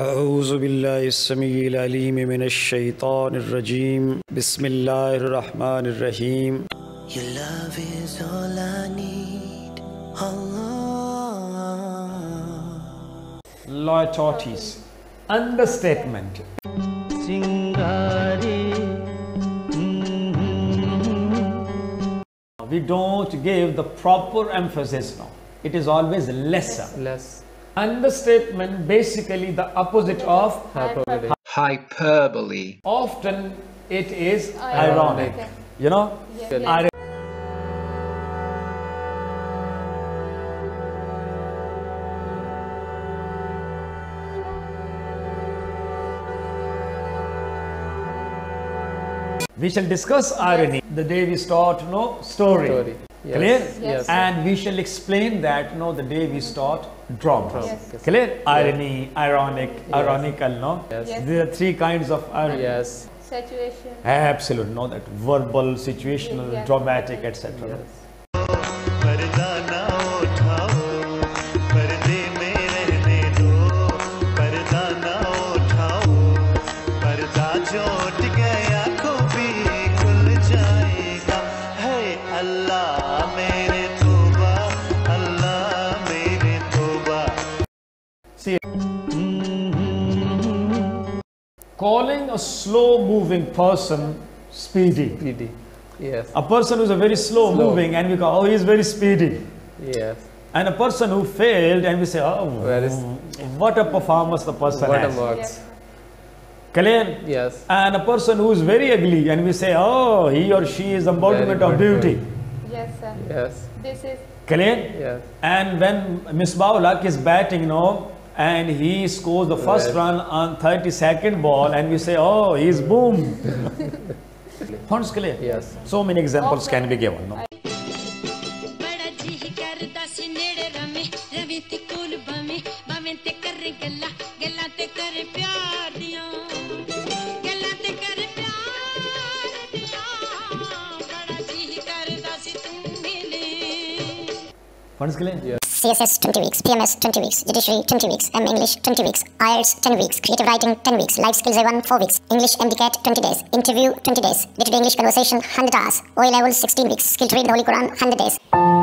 أعوذ بالله السميع العليم من الشيطان الرجيم. بسم الله الرحمن الرحيم. Your love is all I need, Allah. Litotes understatement We don't give the proper emphasis no. It is always lesser. Less. Understatement basically the opposite of hyperbole. hyperbole, often it is Ironic. ironic. You know? Yes. Ir- We shall discuss irony the day we start no story. Story. Yes. Clear? Yes. And we shall explain that you no the day we start drama. Yes. Clear? Irony, ironic, ironical, no? Yes. Yes. There are three kinds of irony. Yes. Situation. Absolute, no, that verbal, situational, Yes. dramatic, etc. See, mm-hmm. calling a slow moving person speedy. PD. Yes. A person who's a very slow, Slow. moving and we call, oh, he's very speedy. Yes. And a person who failed and we say, oh, Very what a performance the person What a has. marks. Yes. Clear? Yes. And a person who is very ugly and we say, oh, he or she is the embodiment of beauty. Yes, sir. Yes. This is Clear? Yes. And when Misbah-ul-Haq is batting, you know, and he scores the first run on 32nd ball and we say, oh, he's boom. Thoughts clear? Yes. So many examples okay. can be given. No? Funds clear? Yes. CSS 20 weeks, PMS 20 weeks, Judiciary 20 weeks, M English 20 weeks, IELTS 10 weeks, Creative Writing 10 weeks, Life Skills A1 4 weeks, English MDCAT 20 days, Interview 20 days, Day-to-Day English Conversation 100 hours, OA Level 16 weeks, Skill to Read the Holy Quran 100 days.